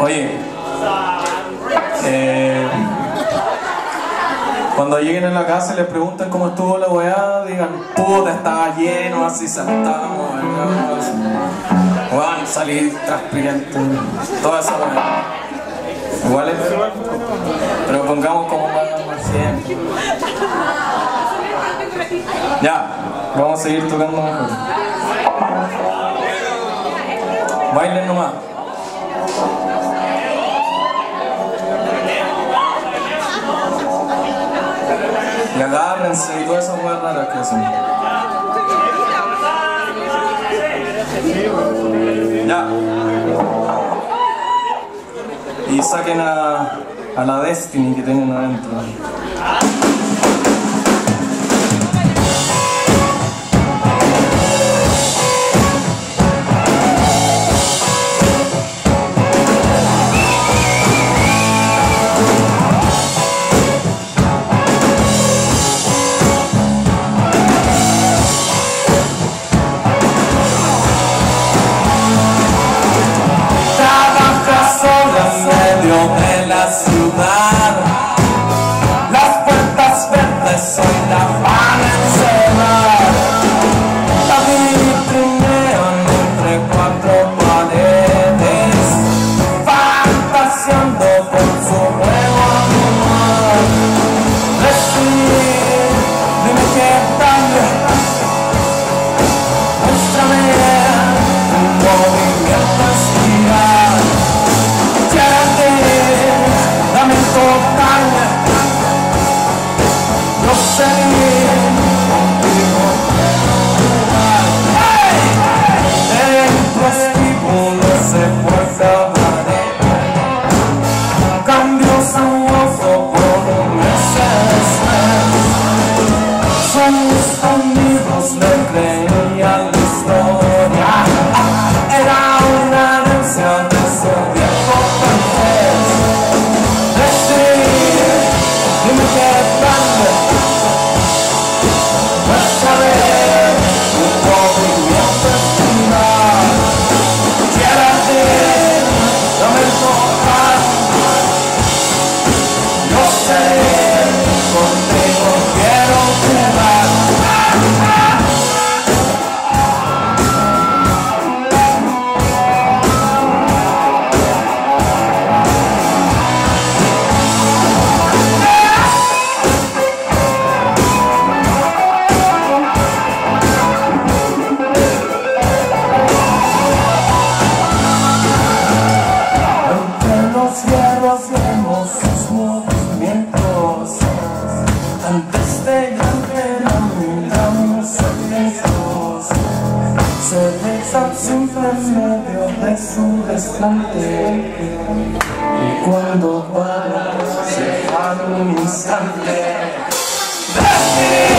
Oye, eh, cuando lleguen a la casa y les pregunten cómo estuvo la weá, digan, puta, estaba lleno, así saltamos, weón, salí transpirante, toda esa weá. Igual es, pero pongamos como Ya, vamos a seguir tocando mejor. Bailen nomás. Y agárrense y todas esas weas raras que hacen. Ya. Y saquen a, a la Destiny que tienen adentro. あ medio de su desplante y cuando para se un instante ¡Dame!